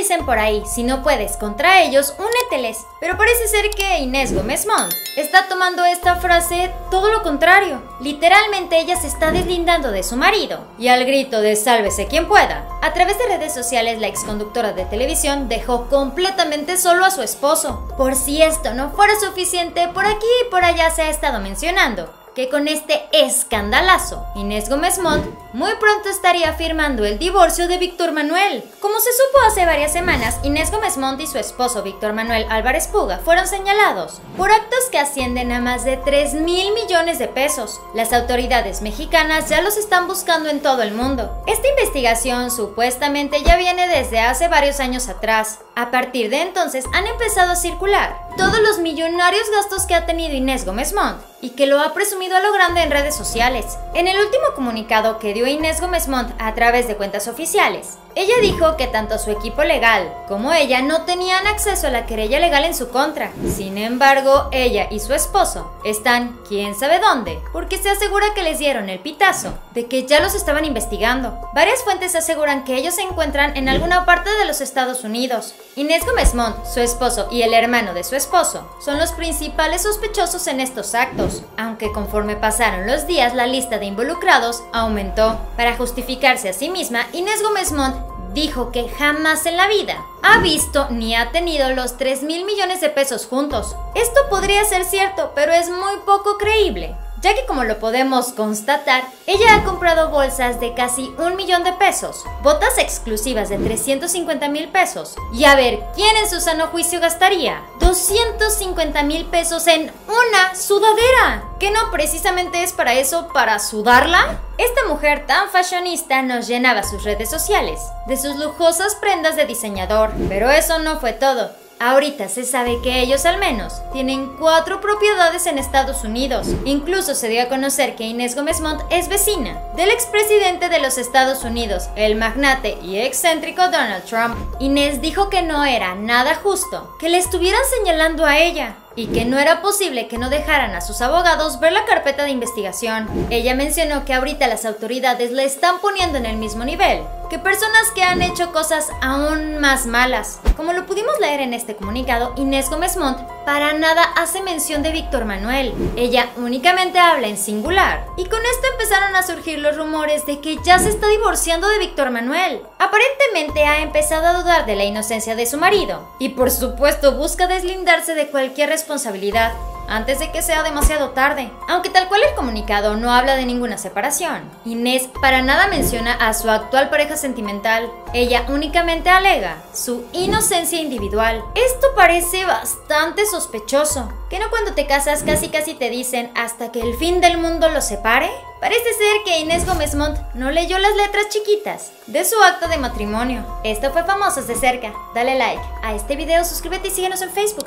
dicen por ahí, si no puedes contra ellos, úneteles. Pero parece ser que Inés Gómez Montt está tomando esta frase todo lo contrario. Literalmente ella se está deslindando de su marido. Y al grito de sálvese quien pueda, a través de redes sociales la exconductora de televisión dejó completamente solo a su esposo. Por si esto no fuera suficiente, por aquí y por allá se ha estado mencionando que con este escandalazo, Inés Gómez Montt muy pronto estaría firmando el divorcio de Víctor Manuel. Como se supo hace varias semanas, Inés Gómez Montt y su esposo Víctor Manuel Álvarez Puga fueron señalados por actos que ascienden a más de 3 mil millones de pesos. Las autoridades mexicanas ya los están buscando en todo el mundo. Esta investigación supuestamente ya viene desde hace varios años atrás. A partir de entonces han empezado a circular todos los millonarios gastos que ha tenido Inés Gómez Montt y que lo ha presumido a lo grande en redes sociales. En el último comunicado que dio Inés Gómez Montt a través de cuentas oficiales, ella dijo que tanto su equipo legal como ella no tenían acceso a la querella legal en su contra. Sin embargo, ella y su esposo están quién sabe dónde, porque se asegura que les dieron el pitazo de que ya los estaban investigando. Varias fuentes aseguran que ellos se encuentran en alguna parte de los Estados Unidos. Inés Gómez Montt, su esposo y el hermano de su esposo son los principales sospechosos en estos actos, aunque conforme pasaron los días la lista de involucrados aumentó. Para justificarse a sí misma, Inés Gómez Montt dijo que jamás en la vida ha visto ni ha tenido los 3 mil millones de pesos juntos. Esto podría ser cierto, pero es muy poco creíble ya que como lo podemos constatar, ella ha comprado bolsas de casi un millón de pesos, botas exclusivas de 350 mil pesos, y a ver, ¿quién en su sano juicio gastaría 250 mil pesos en una sudadera? ¿Que no precisamente es para eso, para sudarla? Esta mujer tan fashionista nos llenaba sus redes sociales de sus lujosas prendas de diseñador, pero eso no fue todo. Ahorita se sabe que ellos al menos tienen cuatro propiedades en Estados Unidos. Incluso se dio a conocer que Inés Gómez Montt es vecina del expresidente de los Estados Unidos, el magnate y excéntrico Donald Trump. Inés dijo que no era nada justo que le estuvieran señalando a ella y que no era posible que no dejaran a sus abogados ver la carpeta de investigación. Ella mencionó que ahorita las autoridades le están poniendo en el mismo nivel que personas que han hecho cosas aún más malas. Como lo pudimos leer en este comunicado, Inés Gómez Montt para nada hace mención de Víctor Manuel. Ella únicamente habla en singular. Y con esto empezaron a surgir los rumores de que ya se está divorciando de Víctor Manuel. Aparentemente ha empezado a dudar de la inocencia de su marido. Y por supuesto busca deslindarse de cualquier responsabilidad antes de que sea demasiado tarde. Aunque tal cual el comunicado no habla de ninguna separación, Inés para nada menciona a su actual pareja sentimental. Ella únicamente alega su inocencia individual. Esto parece bastante sospechoso. ¿Que no cuando te casas casi casi te dicen hasta que el fin del mundo los separe? Parece ser que Inés Gómez Montt no leyó las letras chiquitas de su acta de matrimonio. Esto fue Famosos de Cerca. Dale like a este video, suscríbete y síguenos en Facebook.